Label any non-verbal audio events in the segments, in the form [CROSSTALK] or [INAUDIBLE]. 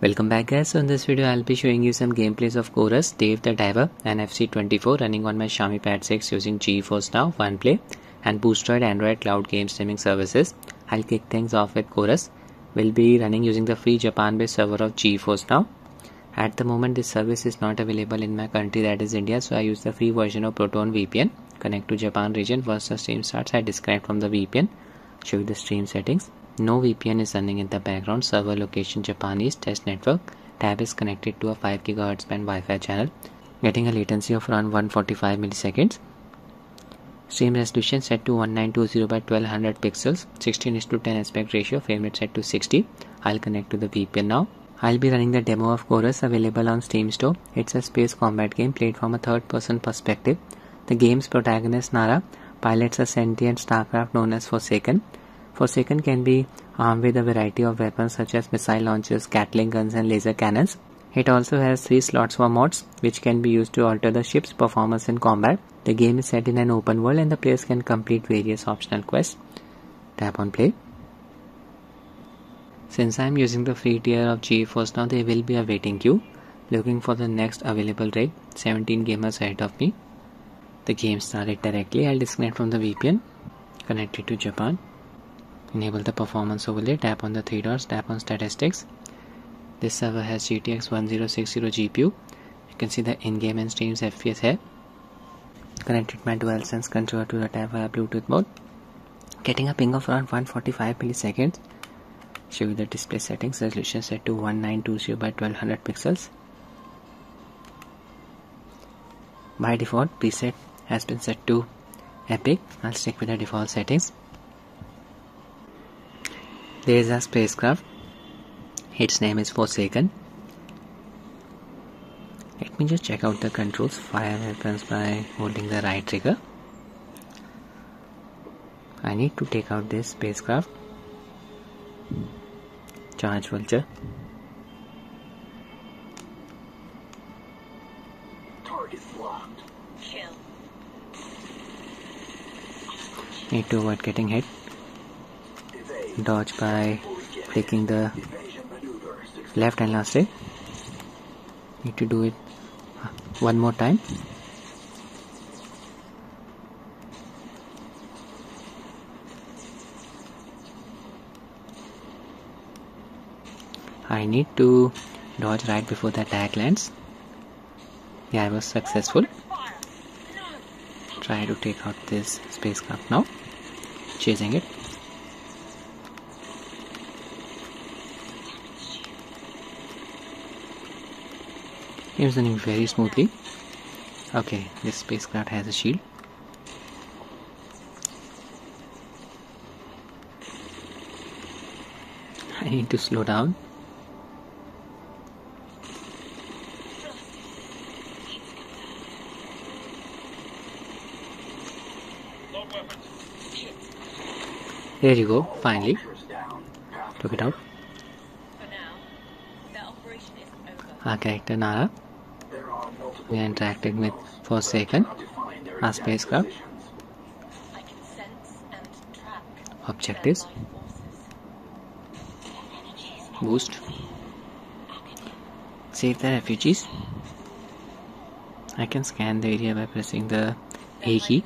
Welcome back guys, so in this video I'll be showing you some gameplays of Chorus, Dave the Diver and FC24 running on my Xiaomi Pad 6 using GeForce Now, OnePlay and Boosteroid Android cloud game streaming services. I'll kick things off with Chorus. We'll be running using the free Japan based server of GeForce Now. At the moment this service is not available in my country that is India so I use the free version of Proton VPN. Connect to Japan region once the stream starts I disconnect from the VPN. Show you the stream settings. No VPN is running in the background. Server location Japanese test network. Tab is connected to a 5 GHz band Wi-Fi channel, getting a latency of around 145 milliseconds. Stream resolution set to 1920 by 1200 pixels, 16 is to 10 aspect ratio, frame rate set to 60. I'll connect to the VPN now. I'll be running the demo of Chorus available on Steam Store. It's a space combat game played from a third person perspective. The game's protagonist Nara pilots a sentient starcraft known as Forsaken. Forsaken can be armed with a variety of weapons such as missile launchers, Gatling guns, and laser cannons. It also has three slots for mods, which can be used to alter the ship's performance in combat. The game is set in an open world and the players can complete various optional quests. Tap on play. Since I am using the free tier of GeForce now, there will be a waiting queue. Looking for the next available rig, 17 gamers ahead of me. The game started directly. I'll disconnect from the VPN, Connected to Japan enable the performance overlay tap on the three dots. Tap on statistics. This server has GTX 1060 GPU you can see the in-game and streams FPS here. Connected my DualSense controller to the tab via Bluetooth mode. Getting a ping of around 145 milliseconds. Show you the display settings. Resolution set to 1920 by 1200 pixels. By default preset has been set to epic. I'll stick with the default settings there is a spacecraft. Its name is Forsaken. Let me just check out the controls. Fire weapons by holding the right trigger. I need to take out this spacecraft. Charge vulture. Target locked. Kill. Need to avoid getting hit dodge by taking the left and last need to do it uh, one more time. I need to dodge right before the attack lands. Yeah I was successful. Try to take out this spacecraft now. Chasing it It's running very smoothly. Okay, this spacecraft has a shield. [LAUGHS] I need to slow down. There you go, finally. Took it out. Our character Nara we are interacting with Forsaken, our spacecraft. Objectives Boost Save the refugees. I can scan the area by pressing the A key.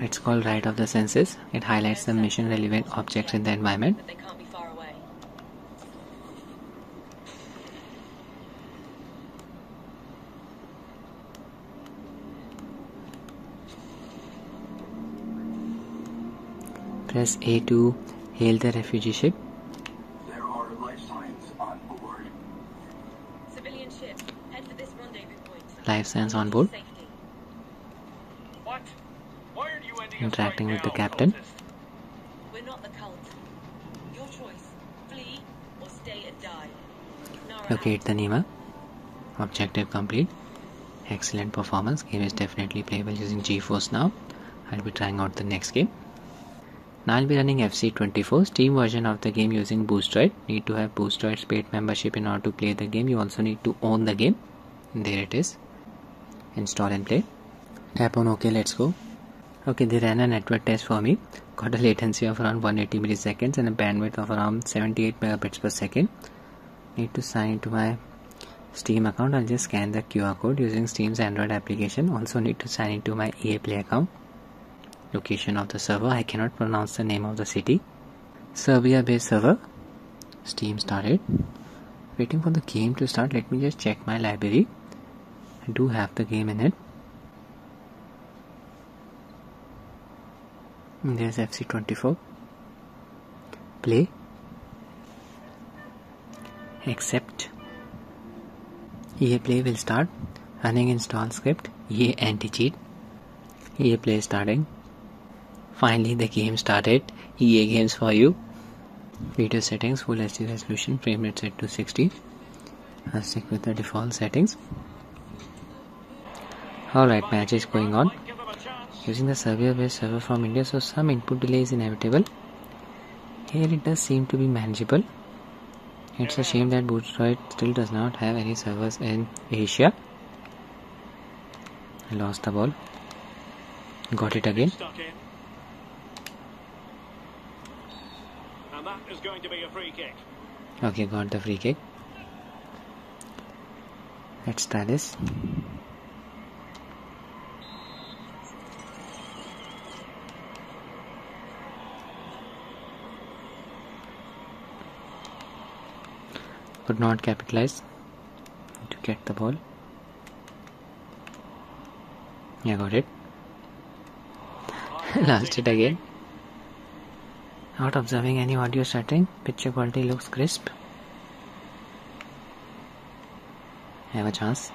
It's called Rite of the Senses. It highlights the mission relevant objects in the environment. Press A to hail the refugee ship. There are life signs on board. Civilian ship, head for this rendezvous point. Life signs on board. What? Why are you Interacting with the captain. We're not the cult. Your choice. Flee or stay and die. Locate the Nima. Objective complete. Excellent performance. Game is definitely playable using GeForce now. I'll be trying out the next game. Now I'll be running FC24 Steam version of the game using Boosteroid. Need to have Boosteroid's paid membership in order to play the game. You also need to own the game. There it is. Install and play. Tap on OK, let's go. Okay, they ran a network test for me. Got a latency of around 180 milliseconds and a bandwidth of around 78 megabits per second. Need to sign into my Steam account. I'll just scan the QR code using Steam's Android application. Also need to sign into my EA Play account. Location of the server. I cannot pronounce the name of the city. Serbia based server. Steam started. Waiting for the game to start. Let me just check my library. I do have the game in it. there's FC24 play accept EA play will start running install script EA anti-cheat EA play starting finally the game started. EA games for you. Video settings full HD resolution frame rate set to 60 I'll stick with the default settings. Alright match is going on. Using the Serbia based server from India so some input delay is inevitable. Here it does seem to be manageable. It's a shame that Boosteroid still does not have any servers in Asia. I lost the ball. Got it again okay got the free kick. Let's try this. Could not capitalize. To get the ball. Yeah got it. [LAUGHS] Lost it again not observing any audio setting picture quality looks crisp. Have a chance.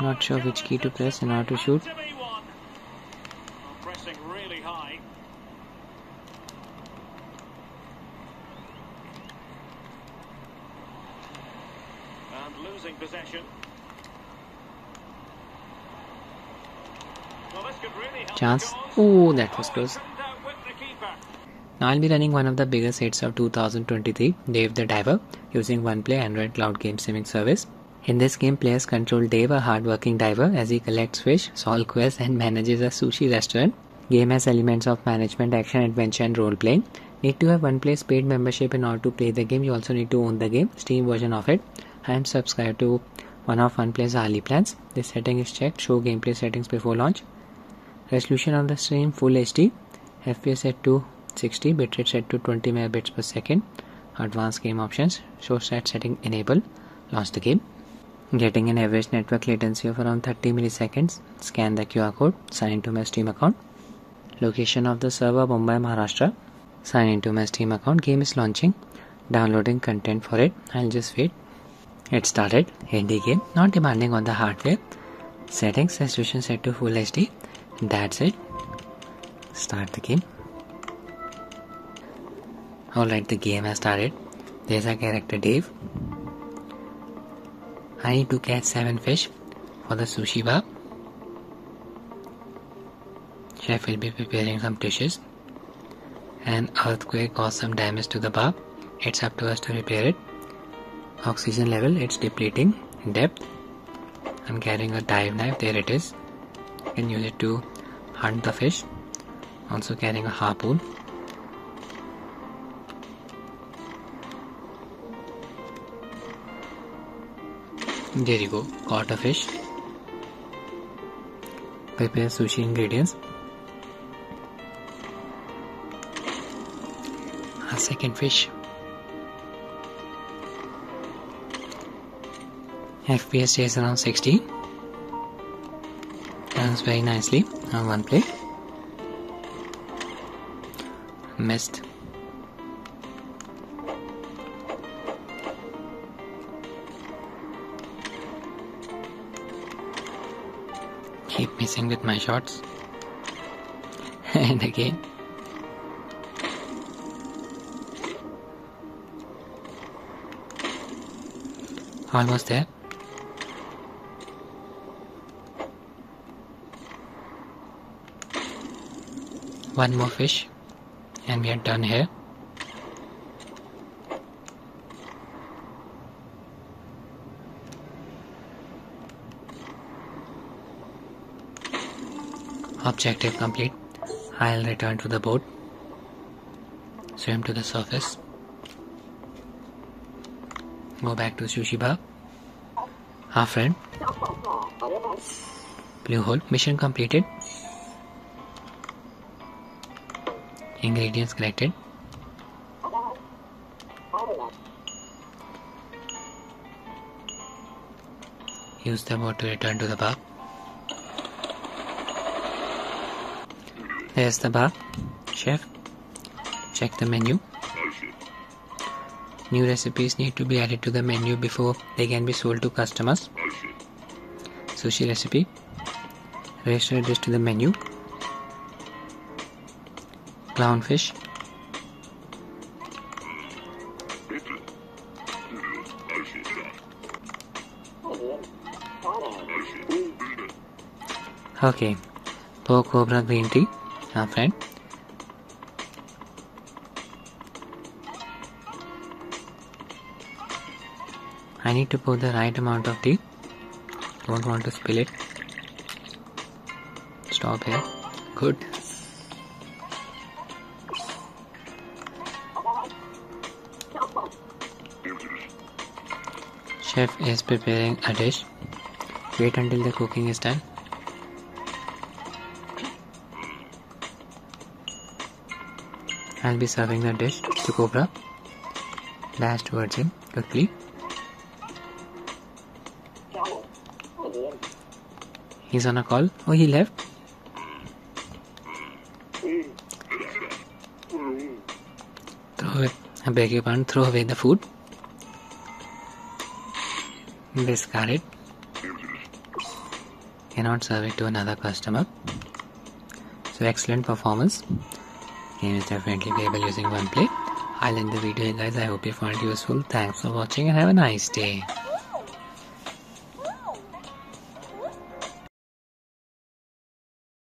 Not sure which key to press in order to shoot Oh, that was close. Now I'll be running one of the biggest hits of 2023, Dave the Diver, using OnePlay Android Cloud Game Streaming Service. In this game, players control Dave, a hardworking diver, as he collects fish, solves quests, and manages a sushi restaurant. Game has elements of management, action, adventure, and role playing. Need to have OnePlay's paid membership in order to play the game. You also need to own the game, Steam version of it and subscribe to one of OnePlay's early plans. This setting is checked. Show gameplay settings before launch. Resolution on the stream Full HD. FPS set to 60. Bitrate set to 20 megabits per second. Advanced game options. Show stat setting enable. Launch the game. Getting an average network latency of around 30 milliseconds. Scan the QR code. Sign into my Steam account. Location of the server Mumbai, Maharashtra. Sign into my Steam account. Game is launching. Downloading content for it. I'll just wait. It started Hindi game, not demanding on the hardware. Settings resolution set to full HD. That's it. Start the game. Alright, the game has started. There's our character Dave. I need to catch 7 fish for the sushi bar. Chef will be preparing some dishes. An earthquake caused some damage to the bar. It's up to us to repair it oxygen level it's depleting depth I'm carrying a dive knife there it is you can use it to hunt the fish. Also carrying a harpoon. There you go caught a fish. Prepare sushi ingredients. A second fish. FPS is around 60 runs very nicely. On OnePlay. Missed. Keep missing with my shots. [LAUGHS] And again. Almost there one more fish. And we are done here. Objective complete. I'll return to the boat. Swim to the surface. Go back to sushi bar our friend. Blue hole. Mission completed. Ingredients collected. Use the boat to return to the bar. There's the bar. Chef. Check the menu. New recipes need to be added to the menu before they can be sold to customers. Sushi recipe. Register this to the menu. Clownfish. Okay. Pour Cobra green tea, our friend. I need to pour the right amount of tea. Don't want to spill it. Stop here. Good. Chef is preparing a dish. Wait until the cooking is done. I'll be serving the dish to Cobra. Dash towards him quickly. He's on a call. Oh, he left. Throw it. I beg your pardon. Throw away the food. Discard it. Cannot serve it to another customer. So excellent performance. Game is definitely playable using OnePlay. I'll end the video here guys. I hope you found it useful. Thanks for watching and have a nice day.